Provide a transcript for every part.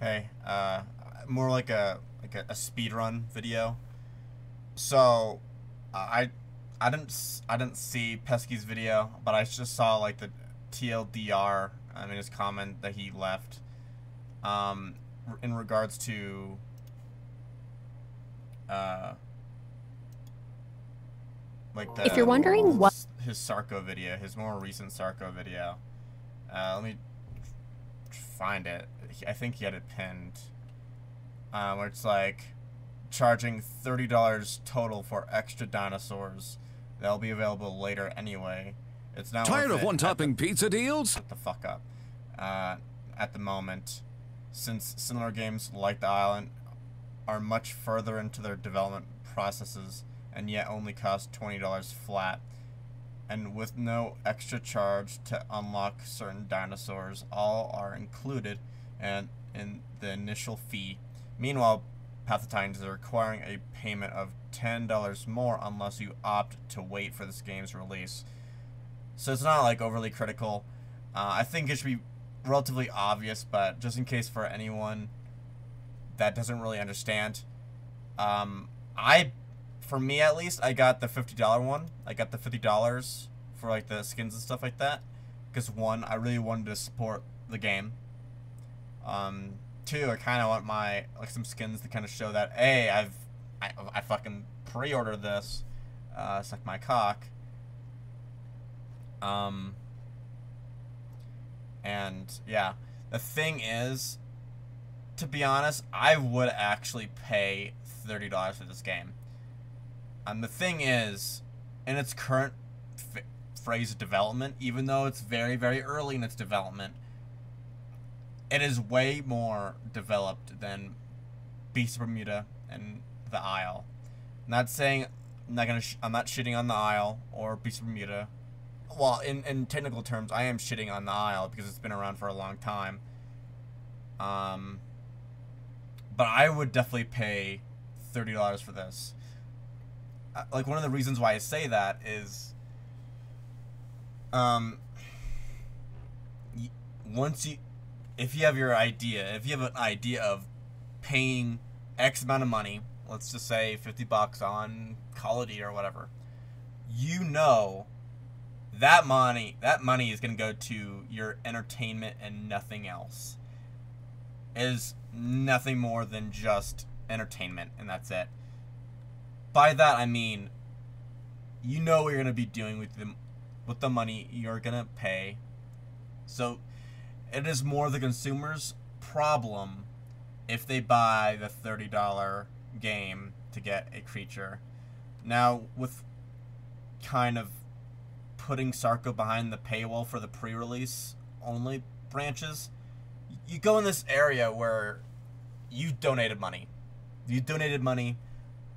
Hey, uh, more like a like a, a speed run video. So, uh, I I didn't s- I didn't see Pesky's video, but I just saw like the TLDR. I mean his comment that he left. Um, in regards to. Uh. Like the, If you're wondering what- his- his Sarco video, his more recent Sarco video. Uh, let me find it. I think he had it pinned. Uh, where it's like charging thirty dollars total for extra dinosaurs. They'll be available later anyway. It's not Tired of one-topping pizza deals? Shut the fuck up. Uh, at the moment, since similar games like The Island are much further into their development processes and yet only cost $20 flat, and with no extra charge to unlock certain dinosaurs, all are included and in the initial fee. Meanwhile, Path of Titans is requiring a payment of $10 more unless you opt to wait for this game's release. So it's not like overly critical. Uh, I think it should be relatively obvious, but just in case for anyone that doesn't really understand, um, I, for me at least, I got the fifty dollar one. I got the fifty dollars for like the skins and stuff like that, because one, I really wanted to support the game. Um, two, I kind of want my like some skins to kind of show that hey, I've I, I fucking pre-ordered this, uh, suck my cock. Um, and yeah, the thing is, to be honest, I would actually pay thirty dollars for this game. And the thing is, in its current phrase of development, even though it's very very early in its development, it is way more developed than Beast of Bermuda and the Isle. not saying I'm not gonna. I'm not shitting on the Isle or Beast of Bermuda well, in, in technical terms, I am shitting on the Isle because it's been around for a long time. Um, but I would definitely pay thirty dollars for this. Like one of the reasons why I say that is, um, once you, if you have your idea, if you have an idea of paying X amount of money, let's just say fifty bucks on Call of Duty or whatever, you know that money that money is going to go to your entertainment and nothing else. It is nothing more than just entertainment and that's it by that i mean you know what you're going to be doing with the with the money you're going to pay so it is more the consumer's problem if they buy the $30 game to get a creature now with kind of putting Sarco behind the paywall for the pre-release only branches, you go in this area where you donated money. You donated money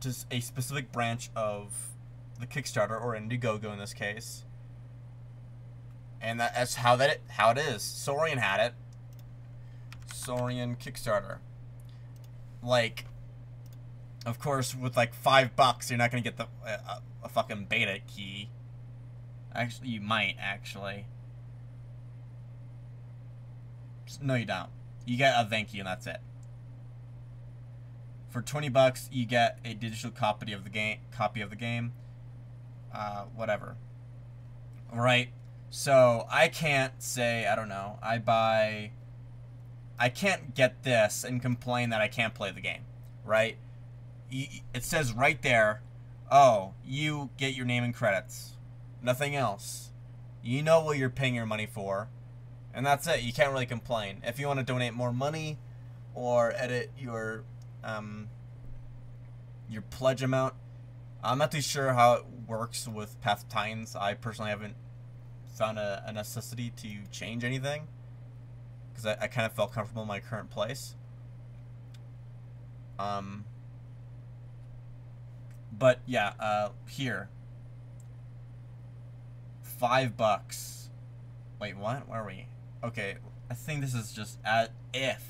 to a specific branch of the Kickstarter or Indiegogo in this case. And that- that's how that it, how it is. Saurian had it. Saurian Kickstarter. Like of course with like 5 bucks you're not to get the uh, a fucking beta key. Actually, you might actually. No, you don't. You get a thank you, and that's it. For twenty bucks, you get a digital copy of the game. Copy of the game. Uh, whatever. Right. So I can't say I don't know. I buy. I can't get this and complain that I can't play the game. Right. It says right there. Oh, you get your name and credits nothing else. You know what you're paying your money for, and that's it. You can't really complain. If you want to donate more money, or edit your um, your pledge amount, I'm not too sure how it works with Path of Titans. I personally haven't found a, a necessity to change anything because I, I kind of felt comfortable in my current place. Um, but yeah, uh, here five bucks. Wait, what? Where are we? Okay, I think this is just at if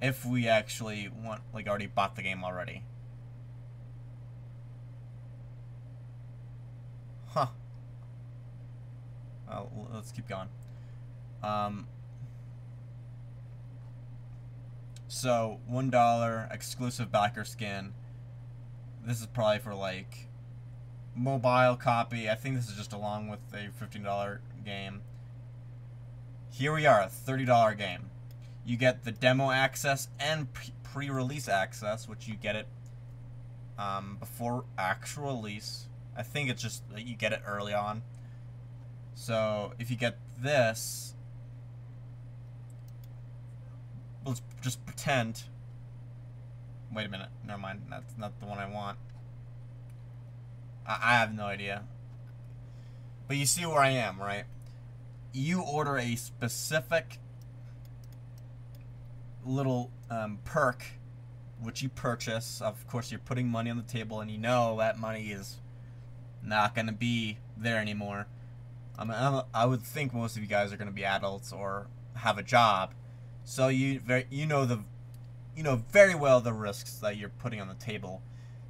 if we actually want like already bought the game already. Huh. Well, let's keep going. Um. So one dollar exclusive backer skin. This is probably for like mobile copy. I think this is just along with a fifteen dollar game. Here we are, a thirty dollar game. You get the demo access and pre-release access, which you get it um, before actual release. I think it's just that you get it early on. So if you get this, let's just pretend. Wait a minute. Never mind. That's not the one I want. I, I have no idea. But you see where I am, right? You order a specific little um, perk which you purchase. Of course, you're putting money on the table, and you know that money is not going to be there anymore. I mean, I would think most of you guys are going to be adults or have a job, so you you know the you know very well the risks that you're putting on the table.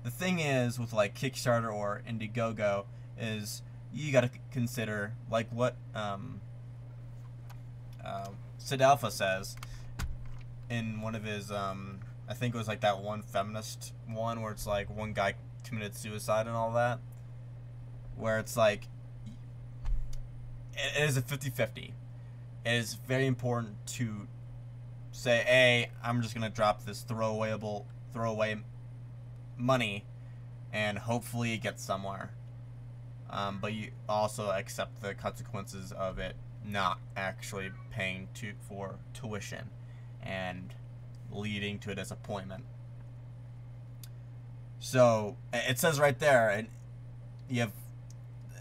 The thing is with like Kickstarter or Indiegogo is you got to consider like what um, uh, SidAlpha says in one of his um, I think it was like that one feminist one where it's like one guy committed suicide and all that where it's like it is a 50-50 it is very important to say hey i'm just gonna drop this throwawayable throwaway money and hopefully it gets somewhere. Um, but you also accept the consequences of it not actually paying to for tuition and leading to a disappointment so it says right there and you have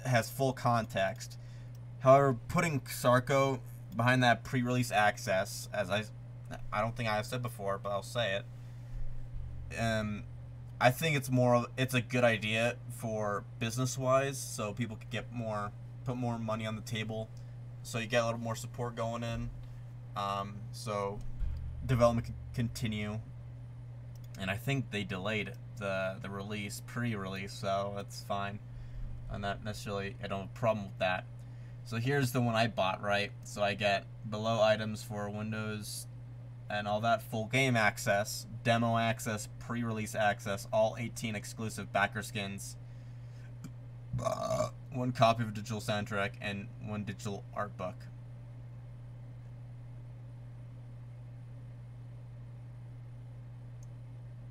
has full context However, putting Sarco behind that pre-release access, as I, I don't think I have said before, but I'll say it. Um, I think it's more. Of it's a good idea for business-wise, so people could get more, put more money on the table, so you get a little more support going in. Um, so development can continue, and I think they delayed the the release, pre-release, so that's fine. I'm not necessarily. I don't have a problem with that. So here's the one I bought, right? So I get below items for Windows and all that full game access, demo access, pre-release access, all 18 exclusive backer skins, one copy of a digital soundtrack, and one digital art book.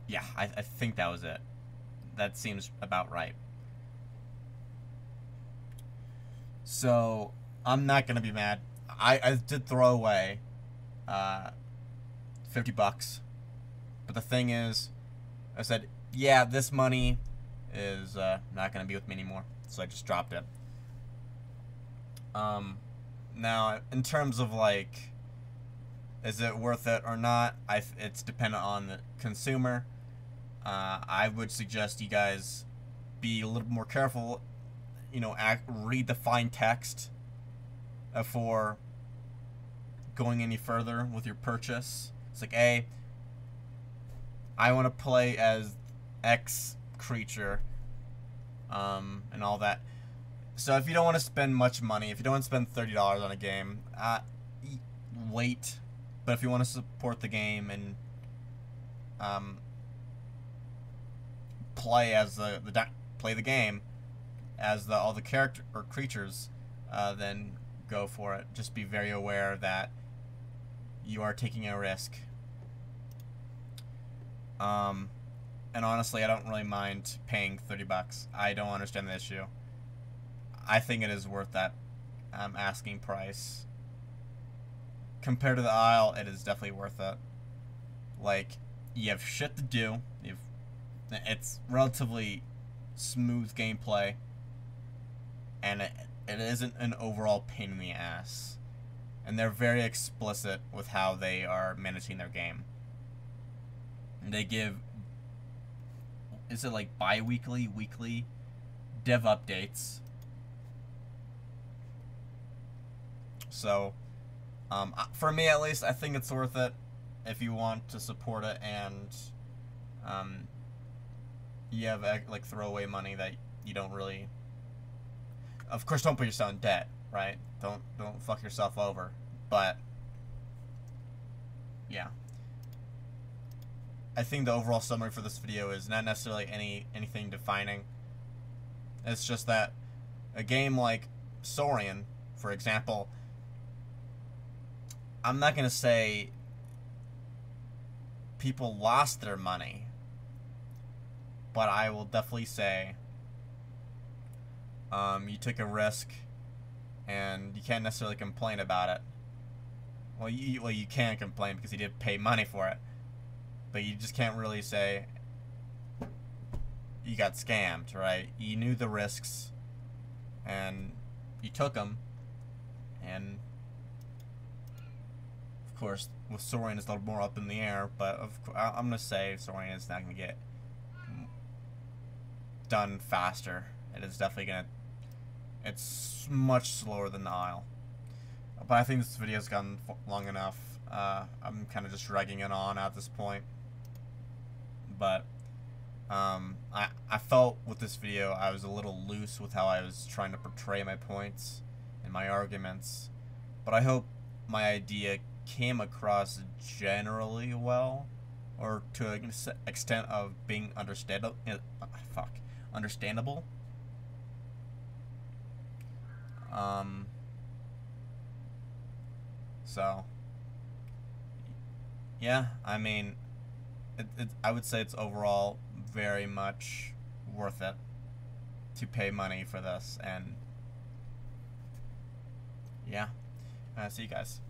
Yeah, I, I think that was it. That seems about right. So I'm not gonna be mad. I, I did throw away uh, 50 bucks. But the thing is, I said, yeah, this money is uh, not going to be with me anymore. So I just dropped it. Um, now, in terms of like, is it worth it or not? I, it's dependent on the consumer. Uh, I would suggest you guys be a little more careful you know, act, read the fine text for going any further with your purchase. It's like, hey, I want to play as X creature, um, and all that. So if you don't want to spend much money, if you don't want to spend thirty dollars on a game, uh, wait. But if you want to support the game and um, play as the the play the game, as the all the character or creatures, uh, then go for it. Just be very aware that you are taking a risk. Um, and honestly, I don't really mind paying 30 bucks. I don't understand the issue. I think it is worth that um, asking price. Compared to the Isle, it is definitely worth it. Like, you have shit to do. You've, it's relatively smooth gameplay and it, it isn't an overall pain in the ass. And they're very explicit with how they are managing their game. They give is it like bi-weekly, weekly dev updates. So, um, for me at least, I think it's worth it if you want to support it and um, you have like throwaway money that you don't really of course, don't put yourself in debt, right? Don't don't fuck yourself over. But yeah. I think the overall summary for this video is not necessarily any anything defining. It's just that a game like Saurian, for example, I'm not gonna say people lost their money, but I will definitely say um, you took a risk, and you can't necessarily complain about it. Well, you well you can complain because you did pay money for it, but you just can't really say you got scammed, right? You knew the risks, and you took them, and of course with Saurian it's a little more up in the air. But of I'm gonna say Saurian is not gonna get done faster. It is definitely gonna. It's much slower than the Isle. But I think this video's gone long enough. Uh, I'm kind of just dragging it on at this point. But um, I, I felt with this video I was a little loose with how I was trying to portray my points and my arguments. But I hope my idea came across generally well, or to an extent of being understandable. Uh, fuck, understandable. Um, so, yeah, I mean, it, it, I would say it's overall very much worth it to pay money for this, and yeah, uh, see you guys.